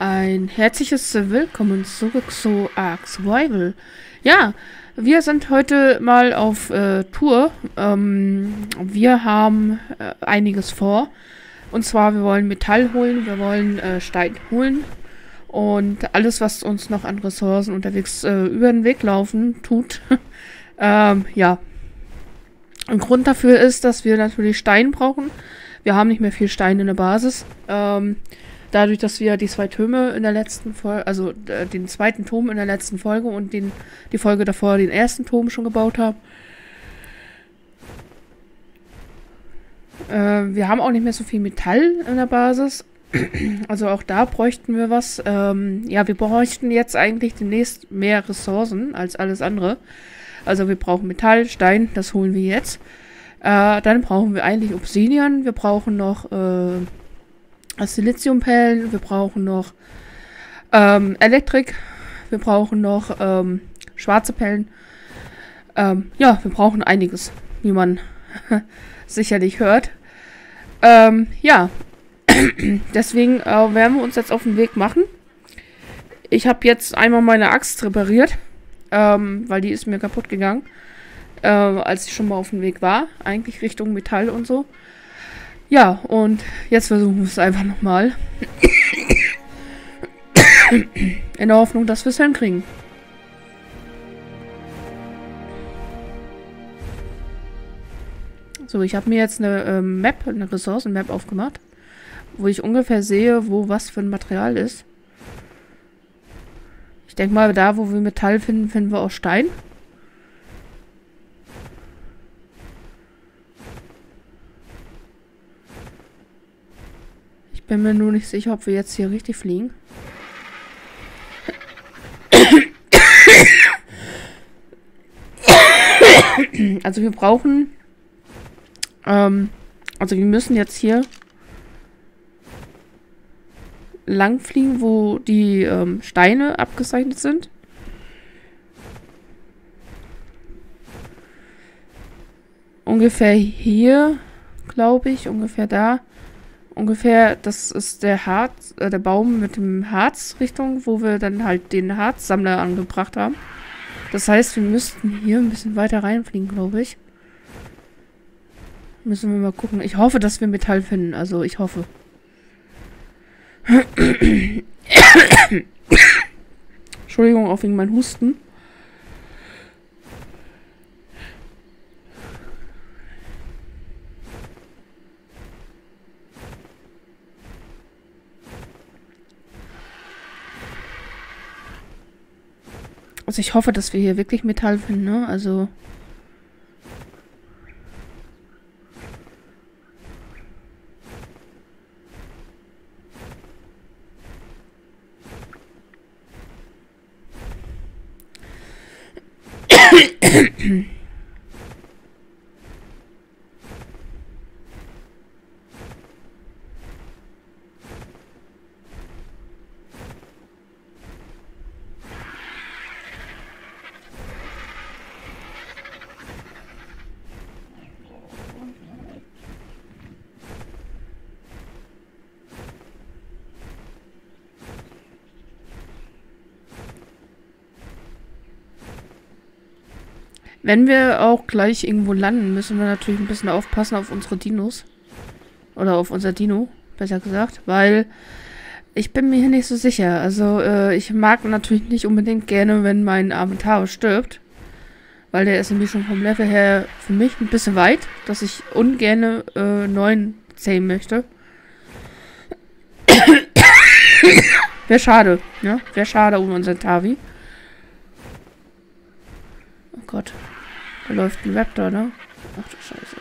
Ein herzliches Willkommen zurück zu Ark Survival. Ja, wir sind heute mal auf äh, Tour. Ähm, wir haben äh, einiges vor. Und zwar, wir wollen Metall holen, wir wollen äh, Stein holen. Und alles, was uns noch an Ressourcen unterwegs äh, über den Weg laufen, tut. ähm, ja. Ein Grund dafür ist, dass wir natürlich Stein brauchen. Wir haben nicht mehr viel Stein in der Basis. Ähm, dadurch, dass wir die zwei Türme in der letzten Folge, also äh, den zweiten Turm in der letzten Folge und den, die Folge davor den ersten Turm schon gebaut haben. Äh, wir haben auch nicht mehr so viel Metall in der Basis. Also auch da bräuchten wir was. Ähm, ja, wir bräuchten jetzt eigentlich demnächst mehr Ressourcen als alles andere. Also wir brauchen Metall, Stein, das holen wir jetzt. Äh, dann brauchen wir eigentlich Obsidian. Wir brauchen noch äh, Siliziumpellen, wir brauchen noch ähm, Elektrik, wir brauchen noch ähm, schwarze Pellen. Ähm, ja, wir brauchen einiges, wie man sicherlich hört. Ähm, ja, deswegen äh, werden wir uns jetzt auf den Weg machen. Ich habe jetzt einmal meine Axt repariert, ähm, weil die ist mir kaputt gegangen, äh, als ich schon mal auf dem Weg war, eigentlich Richtung Metall und so. Ja, und jetzt versuchen wir es einfach nochmal. In der Hoffnung, dass wir es hinkriegen. So, ich habe mir jetzt eine äh, Map, eine Ressourcen-Map aufgemacht, wo ich ungefähr sehe, wo was für ein Material ist. Ich denke mal, da, wo wir Metall finden, finden wir auch Stein. Bin mir nur nicht sicher, ob wir jetzt hier richtig fliegen. Also wir brauchen... Ähm, also wir müssen jetzt hier lang fliegen, wo die ähm, Steine abgezeichnet sind. Ungefähr hier, glaube ich, ungefähr da ungefähr, das ist der Harz, äh, der Baum mit dem Harzrichtung, wo wir dann halt den Harzsammler angebracht haben. Das heißt, wir müssten hier ein bisschen weiter reinfliegen, glaube ich. Müssen wir mal gucken. Ich hoffe, dass wir Metall finden. Also, ich hoffe. Entschuldigung, auch wegen meinem Husten. Also ich hoffe, dass wir hier wirklich Metall finden, ne? Also... Wenn wir auch gleich irgendwo landen, müssen wir natürlich ein bisschen aufpassen auf unsere Dinos. Oder auf unser Dino, besser gesagt. Weil ich bin mir hier nicht so sicher. Also äh, ich mag natürlich nicht unbedingt gerne, wenn mein Avatar stirbt. Weil der ist nämlich schon vom Level her für mich ein bisschen weit, dass ich ungern äh, neuen zählen möchte. Wäre schade, ne? Wäre schade um unseren Tavi. Oh Gott. Da läuft ein Raptor, ne? Ach du Scheiße.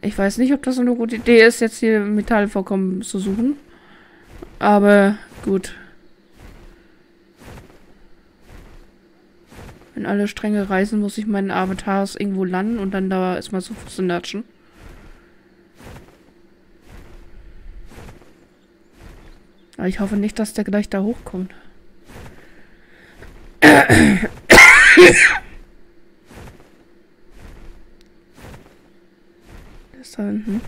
Ich weiß nicht, ob das eine gute Idee ist, jetzt hier Metallvorkommen zu suchen. Aber gut. Wenn alle Stränge reißen, muss ich meinen Avatars irgendwo landen und dann da erstmal so zu natschen. Aber ich hoffe nicht, dass der gleich da hochkommt. ist da hinten? Ne?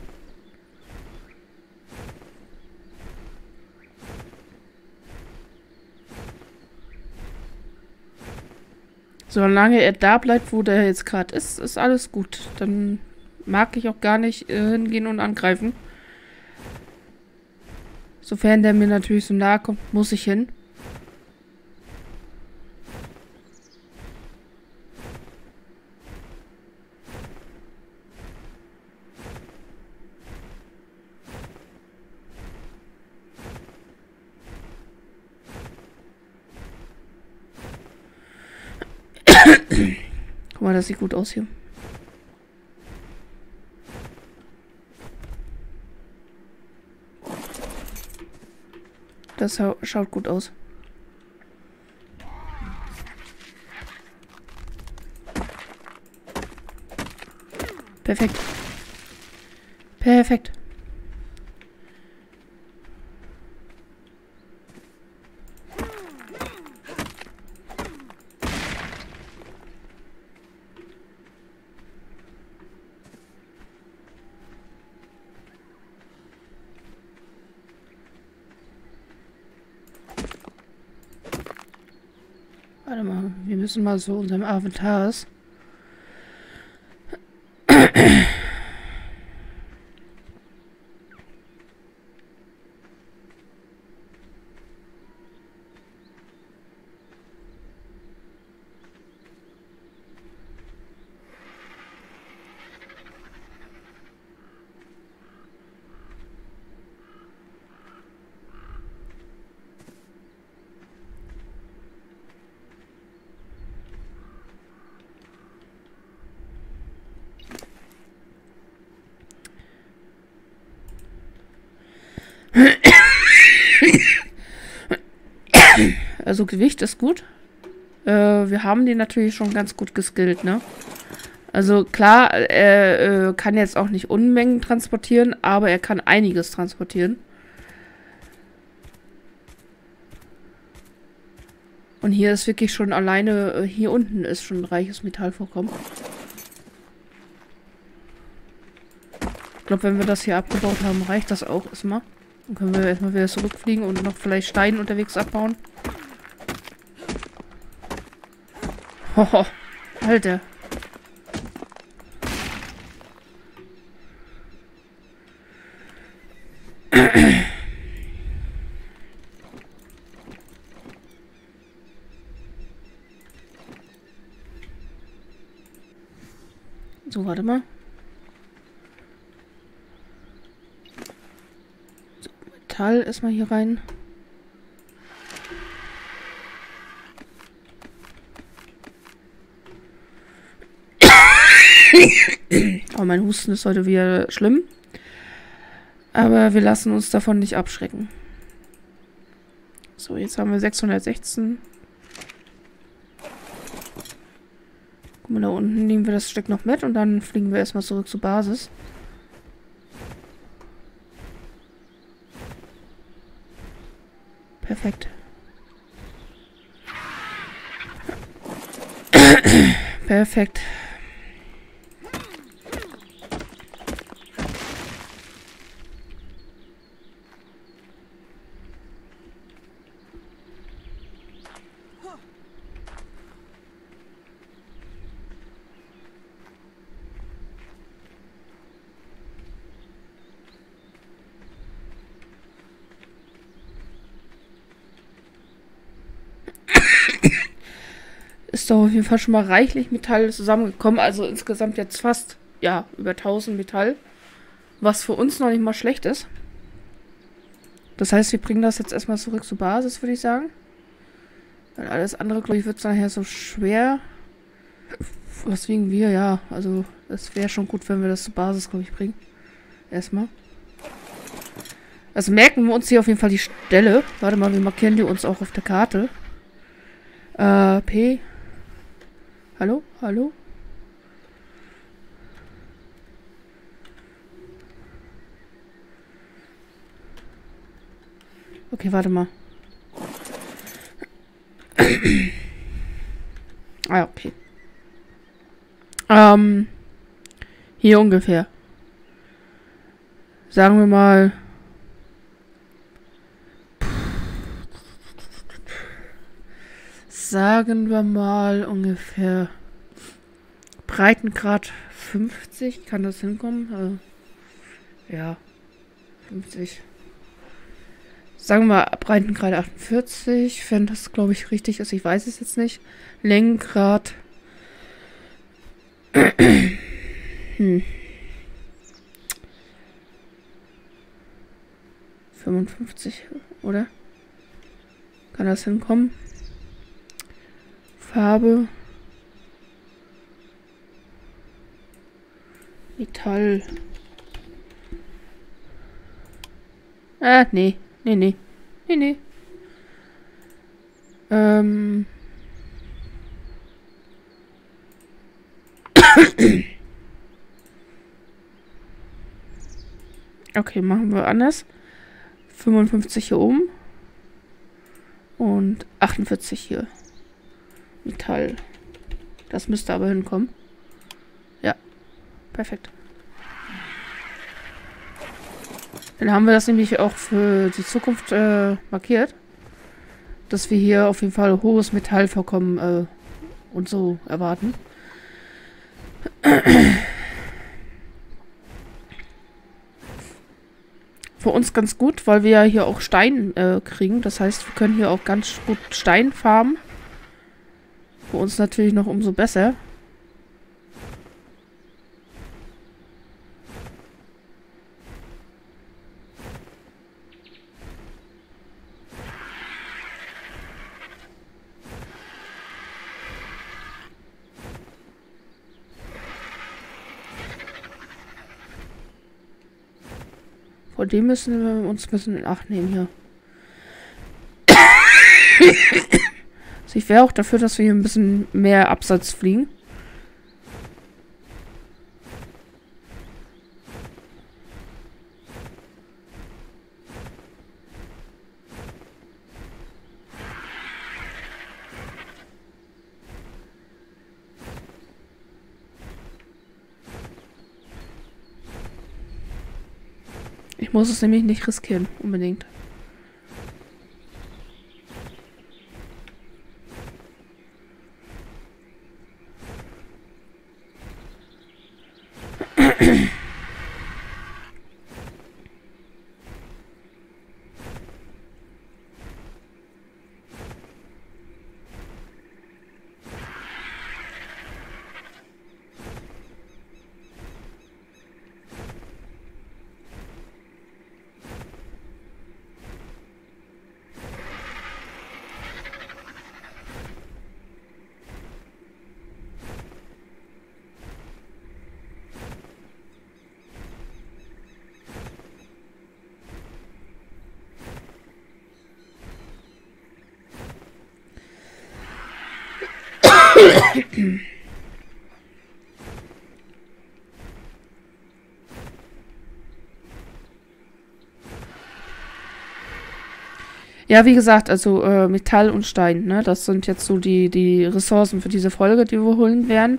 Solange er da bleibt, wo der jetzt gerade ist, ist alles gut. Dann mag ich auch gar nicht äh, hingehen und angreifen. Sofern der mir natürlich so nahe kommt, muss ich hin. Guck mal, das sieht gut aus hier. Das schaut gut aus. Perfekt. Perfekt. Warte müssen mal so unserem Avatars. Also Gewicht ist gut. Äh, wir haben den natürlich schon ganz gut geskillt, ne? Also klar, er äh, kann jetzt auch nicht Unmengen transportieren, aber er kann einiges transportieren. Und hier ist wirklich schon alleine, äh, hier unten ist schon ein reiches Metallvorkommen. Ich glaube, wenn wir das hier abgebaut haben, reicht das auch erstmal. Dann können wir erstmal wieder zurückfliegen und noch vielleicht Steine unterwegs abbauen. Hoho, Alter. So, warte mal. Metall erstmal hier rein. oh, mein Husten ist heute wieder schlimm. Aber wir lassen uns davon nicht abschrecken. So, jetzt haben wir 616. Guck mal, da unten nehmen wir das Stück noch mit und dann fliegen wir erstmal zurück zur Basis. Perfekt. Perfekt. Ist doch auf jeden Fall schon mal reichlich Metall zusammengekommen. Also insgesamt jetzt fast, ja, über 1000 Metall. Was für uns noch nicht mal schlecht ist. Das heißt, wir bringen das jetzt erstmal zurück zur Basis, würde ich sagen. Weil alles andere, glaube ich, wird es nachher so schwer. Deswegen wir, ja. Also, es wäre schon gut, wenn wir das zur Basis, glaube ich, bringen. Erstmal. Also merken wir uns hier auf jeden Fall die Stelle. Warte mal, wir markieren die uns auch auf der Karte. Äh, P. Hallo? Hallo? Okay, warte mal. ah, okay. Ähm, hier ungefähr. Sagen wir mal sagen wir mal ungefähr Breitengrad 50. Kann das hinkommen? Äh, ja, 50. Sagen wir mal Breitengrad 48, wenn das, glaube ich, richtig ist. Ich weiß es jetzt nicht. Längengrad. hm. 55, oder? Kann das hinkommen? Farbe. Metall. Ah, nee. Nee, nee. Nee, nee. Ähm. okay, machen wir anders. 55 hier oben. Und 48 hier. Metall. Das müsste aber hinkommen. Ja. Perfekt. Dann haben wir das nämlich auch für die Zukunft äh, markiert. Dass wir hier auf jeden Fall hohes Metallvorkommen äh, und so erwarten. Für uns ganz gut, weil wir ja hier auch Stein äh, kriegen. Das heißt, wir können hier auch ganz gut Stein farmen. Für uns natürlich noch umso besser. Vor dem müssen wir uns ein bisschen in Acht nehmen hier. Also ich wäre auch dafür, dass wir hier ein bisschen mehr Absatz fliegen. muss es nämlich nicht riskieren, unbedingt. Ja, wie gesagt, also äh, Metall und Stein, ne? Das sind jetzt so die, die Ressourcen für diese Folge, die wir holen werden.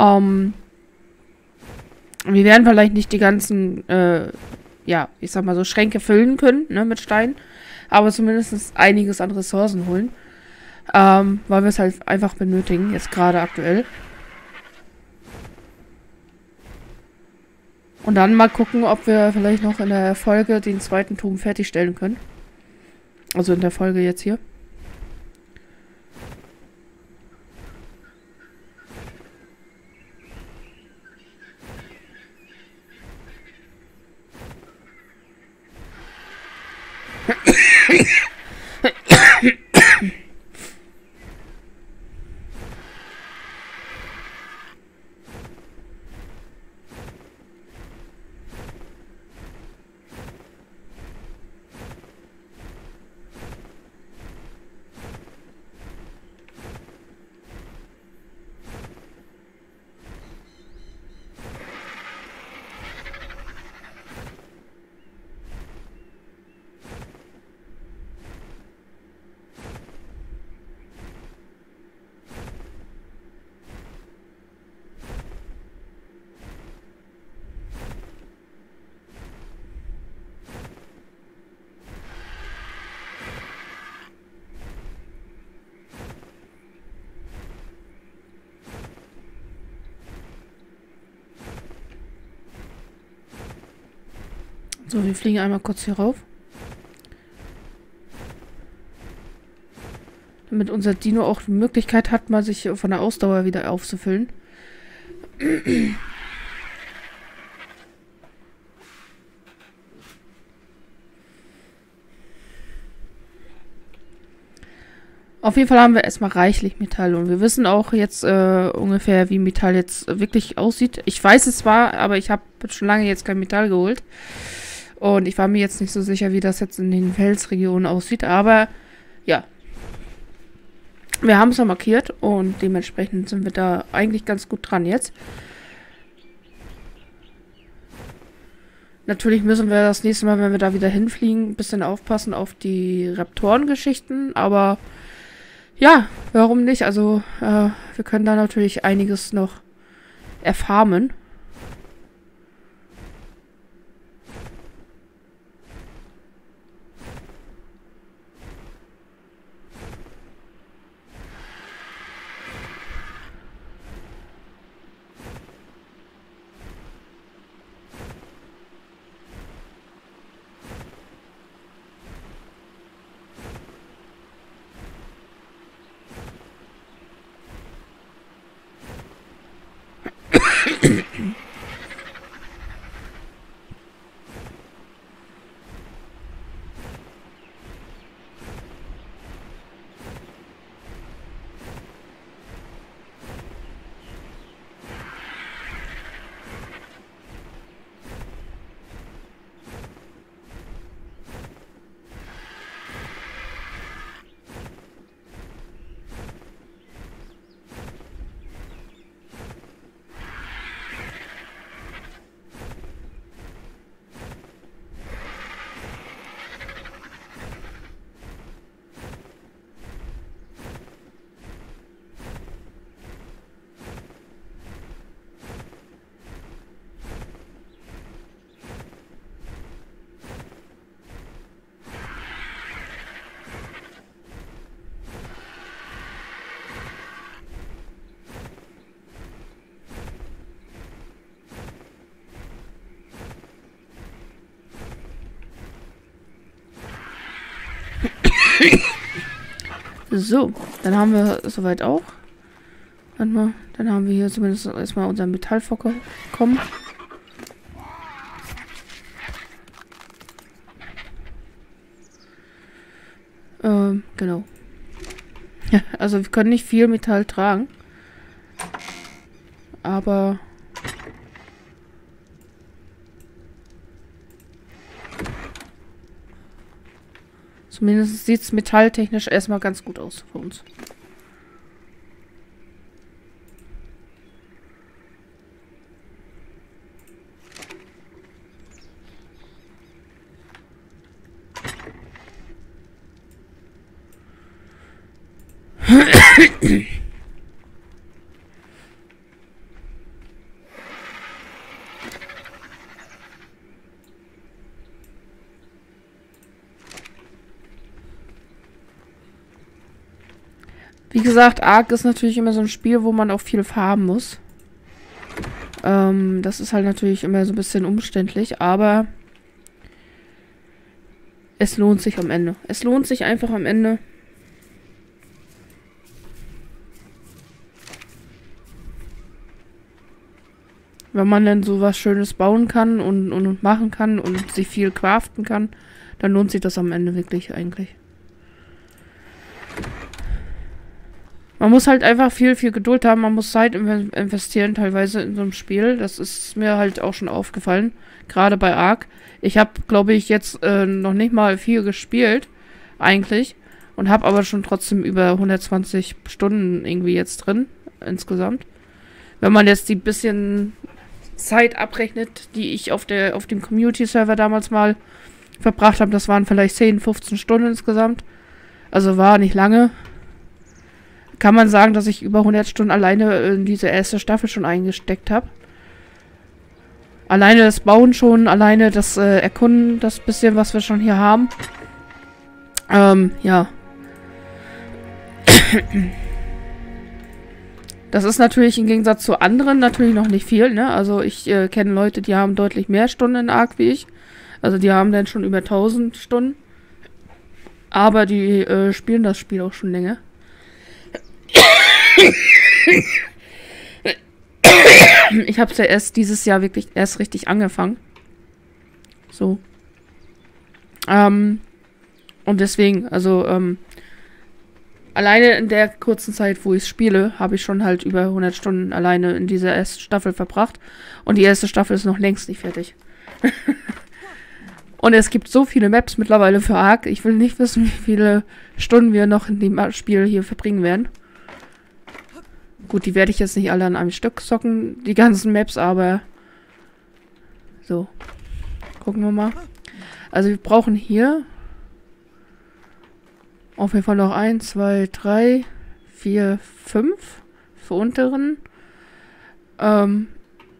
Ähm, wir werden vielleicht nicht die ganzen, äh, ja, ich sag mal so Schränke füllen können, ne, mit Stein. Aber zumindest einiges an Ressourcen holen. Ähm, weil wir es halt einfach benötigen, jetzt gerade aktuell. Und dann mal gucken, ob wir vielleicht noch in der Folge den zweiten Turm fertigstellen können. Also in der Folge jetzt hier. So, wir fliegen einmal kurz hier rauf. Damit unser Dino auch die Möglichkeit hat, mal sich von der Ausdauer wieder aufzufüllen. Auf jeden Fall haben wir erstmal reichlich Metall und wir wissen auch jetzt äh, ungefähr, wie Metall jetzt wirklich aussieht. Ich weiß es zwar, aber ich habe schon lange jetzt kein Metall geholt. Und ich war mir jetzt nicht so sicher, wie das jetzt in den Felsregionen aussieht. Aber ja, wir haben es ja markiert und dementsprechend sind wir da eigentlich ganz gut dran jetzt. Natürlich müssen wir das nächste Mal, wenn wir da wieder hinfliegen, ein bisschen aufpassen auf die Raptoren-Geschichten, aber ja, warum nicht? Also, äh, wir können da natürlich einiges noch erfarmen. So, dann haben wir soweit auch. Warte mal, dann haben wir hier zumindest erstmal unseren Metallfocker bekommen. Ähm, genau. Also wir können nicht viel Metall tragen. Aber Zumindest sieht es metalltechnisch erstmal ganz gut aus für uns. Wie gesagt, Ark ist natürlich immer so ein Spiel, wo man auch viel farben muss. Ähm, das ist halt natürlich immer so ein bisschen umständlich, aber es lohnt sich am Ende. Es lohnt sich einfach am Ende. Wenn man dann so was Schönes bauen kann und, und machen kann und sich viel craften kann, dann lohnt sich das am Ende wirklich eigentlich. Man muss halt einfach viel, viel Geduld haben. Man muss Zeit investieren, teilweise in so einem Spiel. Das ist mir halt auch schon aufgefallen. Gerade bei Ark. Ich habe, glaube ich, jetzt äh, noch nicht mal viel gespielt. Eigentlich. Und habe aber schon trotzdem über 120 Stunden irgendwie jetzt drin. Insgesamt. Wenn man jetzt die bisschen Zeit abrechnet, die ich auf, der, auf dem Community-Server damals mal verbracht habe. Das waren vielleicht 10, 15 Stunden insgesamt. Also war nicht lange kann man sagen, dass ich über 100 Stunden alleine in diese erste Staffel schon eingesteckt habe. Alleine das Bauen schon, alleine das äh, Erkunden, das bisschen, was wir schon hier haben. Ähm, ja. Das ist natürlich im Gegensatz zu anderen natürlich noch nicht viel, ne? Also ich äh, kenne Leute, die haben deutlich mehr Stunden in Arc wie ich. Also die haben dann schon über 1000 Stunden. Aber die äh, spielen das Spiel auch schon länger. Ich habe es ja erst dieses Jahr wirklich erst richtig angefangen. So. Ähm, und deswegen, also, ähm, alleine in der kurzen Zeit, wo ich spiele, habe ich schon halt über 100 Stunden alleine in dieser ersten Staffel verbracht. Und die erste Staffel ist noch längst nicht fertig. und es gibt so viele Maps mittlerweile für Ark. Ich will nicht wissen, wie viele Stunden wir noch in dem Spiel hier verbringen werden. Gut, die werde ich jetzt nicht alle an einem Stück zocken, die ganzen Maps, aber so. Gucken wir mal. Also wir brauchen hier auf jeden Fall noch 1, 2, 3, 4, 5 für unteren. Ähm,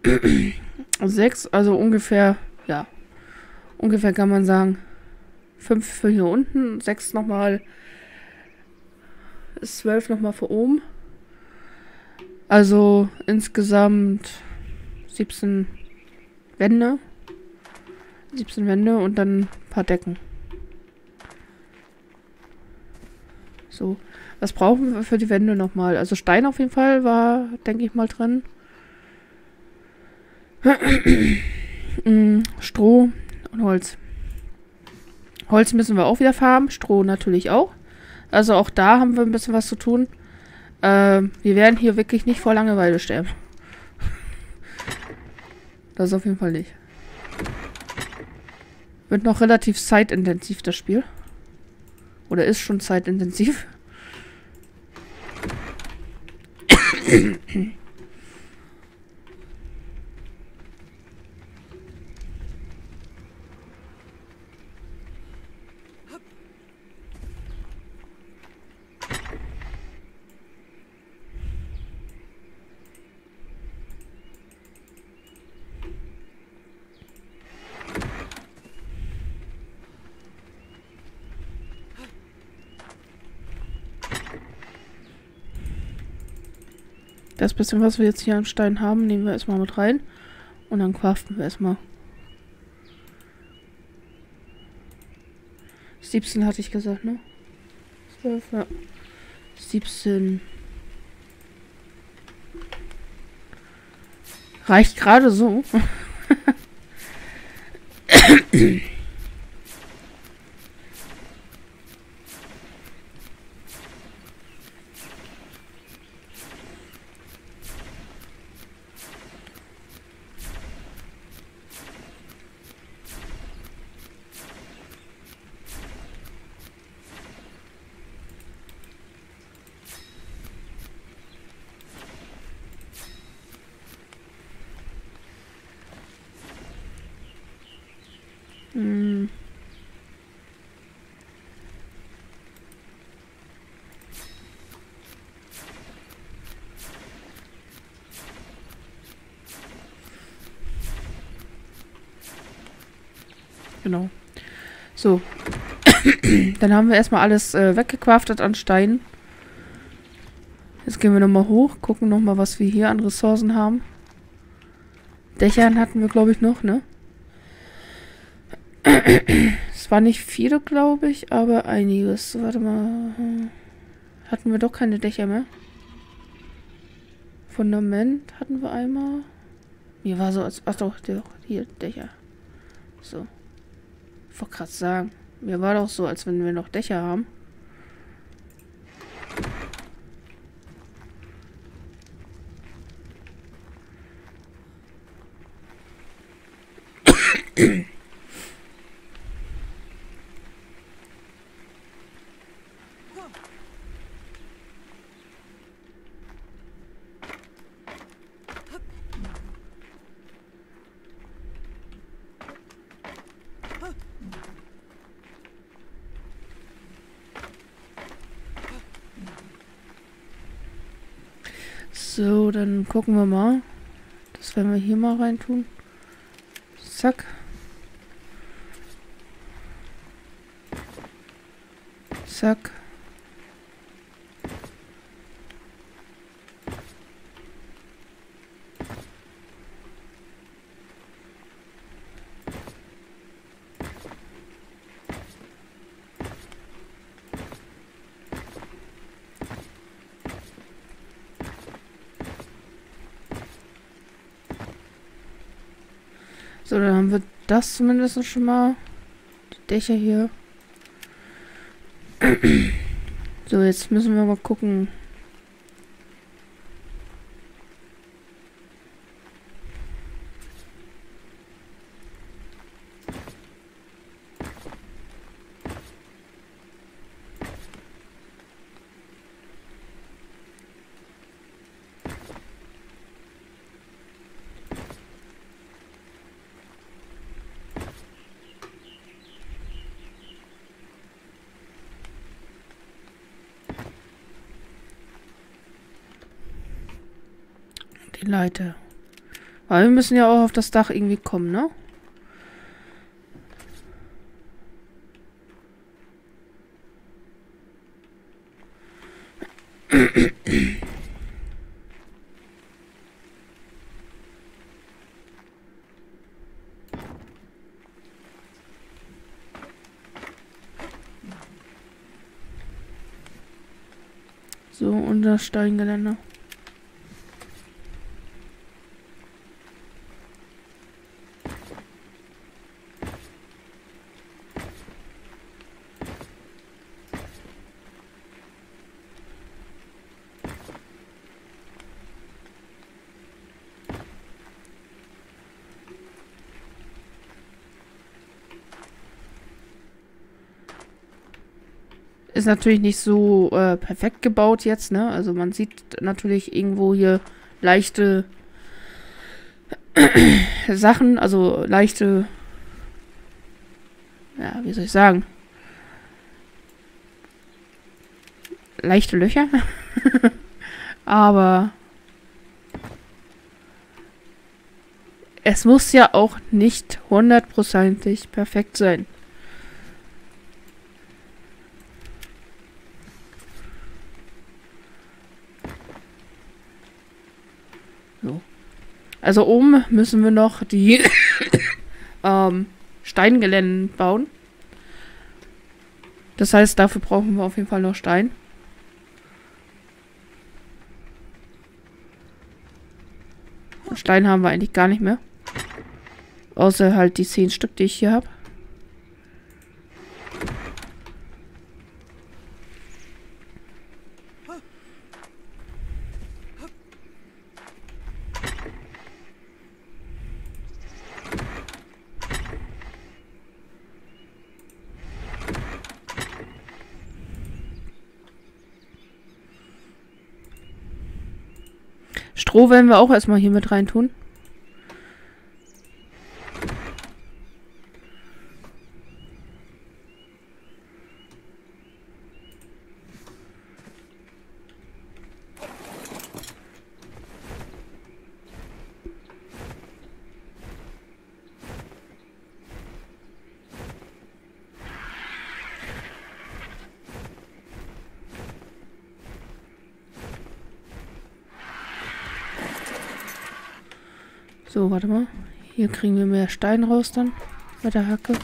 6, also ungefähr, ja, ungefähr kann man sagen, 5 für hier unten, 6 nochmal, 12 nochmal für oben. Also insgesamt 17 Wände. 17 Wände und dann ein paar Decken. So. Was brauchen wir für die Wände nochmal? Also Stein auf jeden Fall war, denke ich mal, drin. Mm, Stroh und Holz. Holz müssen wir auch wieder farben, Stroh natürlich auch. Also auch da haben wir ein bisschen was zu tun. Äh, wir werden hier wirklich nicht vor Langeweile sterben. Das auf jeden Fall nicht. Wird noch relativ zeitintensiv, das Spiel. Oder ist schon zeitintensiv. Das bisschen, was wir jetzt hier an Stein haben, nehmen wir erstmal mit rein. Und dann craften wir erstmal. 17 hatte ich gesagt, ne? 12, ja. 17. Reicht gerade so. Hm. Genau. So. Dann haben wir erstmal alles äh, weggecraftet an Steinen. Jetzt gehen wir nochmal hoch, gucken nochmal, was wir hier an Ressourcen haben. Dächern hatten wir, glaube ich, noch, ne? Es war nicht viele, glaube ich, aber einiges. Warte mal. Hatten wir doch keine Dächer mehr. Fundament hatten wir einmal. Mir war so als. Ach doch, hier, Dächer. So. Ich wollte gerade sagen. Mir war doch so, als wenn wir noch Dächer haben. So, dann gucken wir mal. Das werden wir hier mal reintun. Zack. Zack. So, dann haben wir das zumindest schon mal. Die Dächer hier. So, jetzt müssen wir mal gucken. Leiter. Aber wir müssen ja auch auf das Dach irgendwie kommen, ne? So, unser Steingeländer. Ist natürlich nicht so äh, perfekt gebaut jetzt, ne? Also man sieht natürlich irgendwo hier leichte Sachen, also leichte, ja, wie soll ich sagen? Leichte Löcher. Aber es muss ja auch nicht hundertprozentig perfekt sein. So. Also oben müssen wir noch die ähm, Steingeländen bauen. Das heißt, dafür brauchen wir auf jeden Fall noch Stein. Und Stein haben wir eigentlich gar nicht mehr. Außer halt die zehn Stück, die ich hier habe. Stroh werden wir auch erstmal hier mit reintun. So, warte mal. Hier kriegen wir mehr Stein raus dann. Mit der Hacke.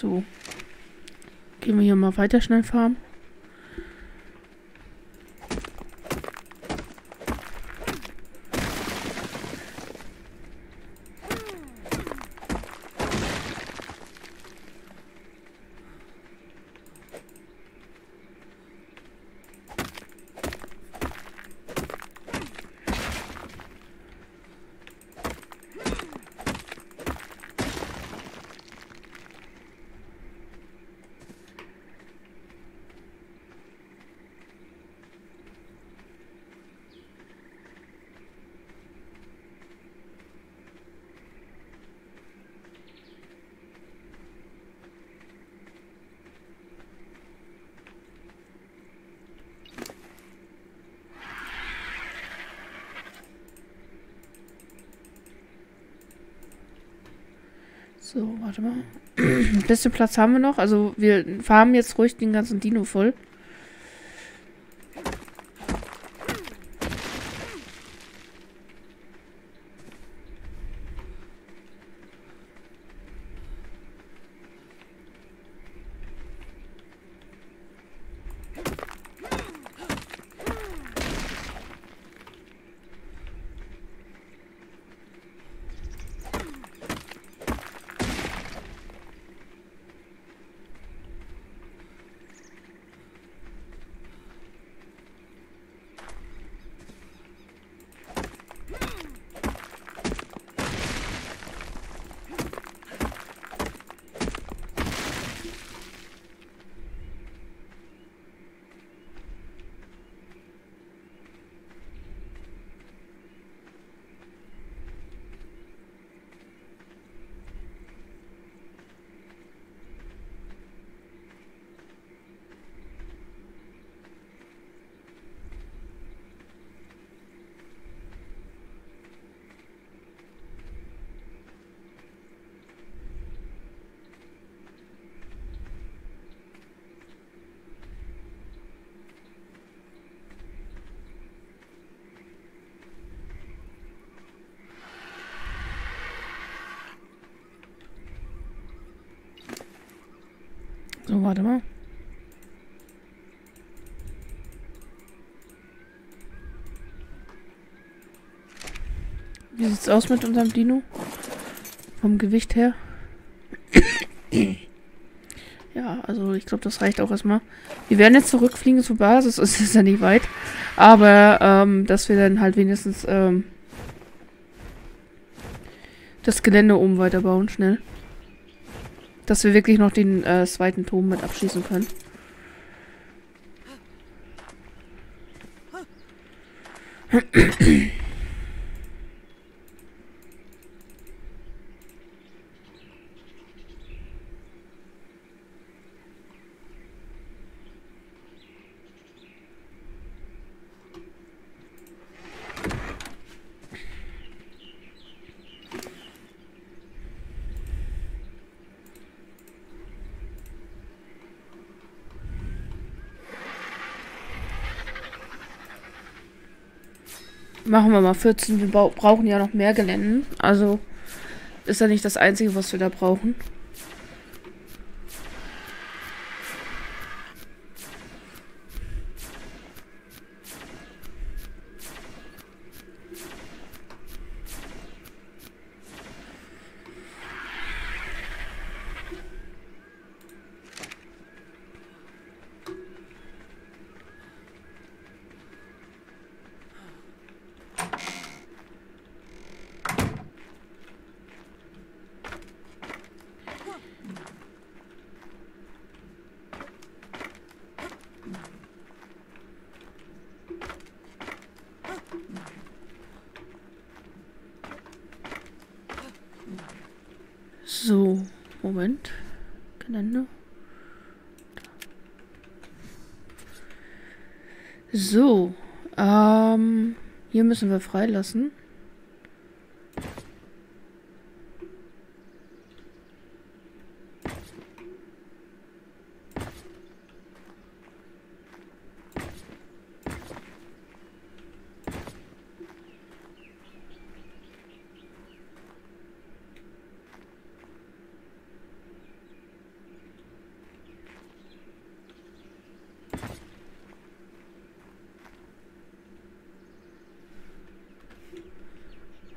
So. Gehen wir hier mal weiter schnell farmen. So, warte mal. Ein bisschen Platz haben wir noch. Also wir farmen jetzt ruhig den ganzen Dino voll. So, warte mal. Wie sieht's aus mit unserem Dino? Vom Gewicht her. ja, also ich glaube, das reicht auch erstmal. Wir werden jetzt zurückfliegen zur Basis. Es ist ja nicht weit. Aber, ähm, dass wir dann halt wenigstens, ähm, das Gelände oben weiterbauen, schnell. Dass wir wirklich noch den äh, zweiten Turm mit abschließen können. Machen wir mal 14. Wir brauchen ja noch mehr Gelände. Also ist ja nicht das Einzige, was wir da brauchen. So, Moment. Gelände. So, ähm, hier müssen wir freilassen.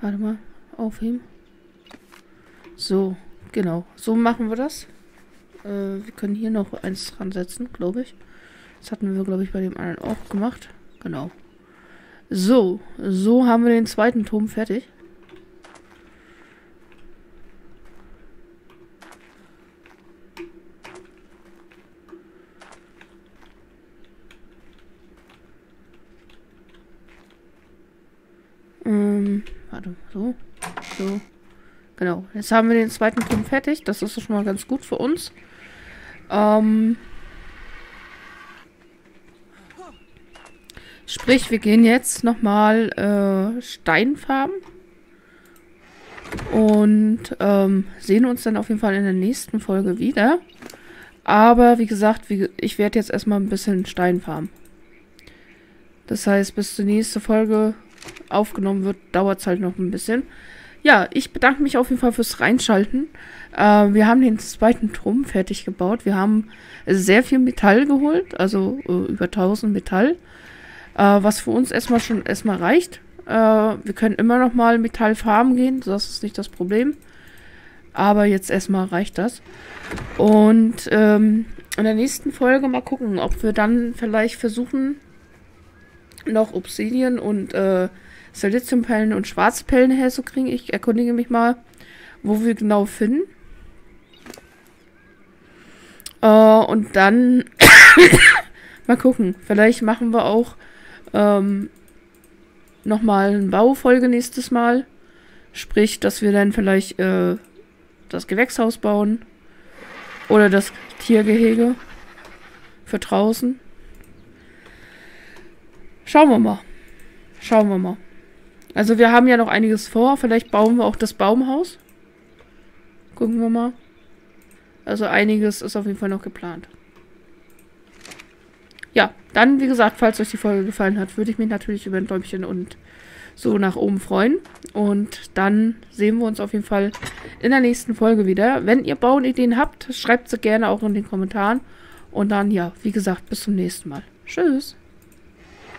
Warte mal, aufheben. So, genau. So machen wir das. Äh, wir können hier noch eins dran setzen, glaube ich. Das hatten wir, glaube ich, bei dem anderen auch gemacht. Genau. So, so haben wir den zweiten Turm fertig. Ähm, warte, so, so. Genau, jetzt haben wir den zweiten Turm fertig. Das ist schon mal ganz gut für uns. Ähm, sprich, wir gehen jetzt nochmal äh, Steinfarben. Und ähm, sehen uns dann auf jeden Fall in der nächsten Folge wieder. Aber wie gesagt, wie, ich werde jetzt erstmal ein bisschen Stein farmen. Das heißt, bis die nächste Folge aufgenommen wird, dauert es halt noch ein bisschen. Ja, ich bedanke mich auf jeden Fall fürs Reinschalten. Äh, wir haben den zweiten Turm fertig gebaut. Wir haben sehr viel Metall geholt, also äh, über 1000 Metall. Äh, was für uns erstmal schon erstmal reicht. Äh, wir können immer noch mal Metall farmen gehen, das ist nicht das Problem. Aber jetzt erstmal reicht das. Und ähm, in der nächsten Folge mal gucken, ob wir dann vielleicht versuchen, noch Obsidian und äh, Siliziumpellen und Schwarzpellen herzukriegen. Ich erkundige mich mal, wo wir genau finden. Äh, und dann mal gucken. Vielleicht machen wir auch ähm, nochmal eine Baufolge nächstes Mal. Sprich, dass wir dann vielleicht äh, das Gewächshaus bauen. Oder das Tiergehege für draußen. Schauen wir mal. Schauen wir mal. Also wir haben ja noch einiges vor. Vielleicht bauen wir auch das Baumhaus. Gucken wir mal. Also einiges ist auf jeden Fall noch geplant. Ja, dann, wie gesagt, falls euch die Folge gefallen hat, würde ich mich natürlich über ein Däumchen und so nach oben freuen. Und dann sehen wir uns auf jeden Fall in der nächsten Folge wieder. Wenn ihr Bauideen habt, schreibt sie gerne auch in den Kommentaren. Und dann, ja, wie gesagt, bis zum nächsten Mal. Tschüss.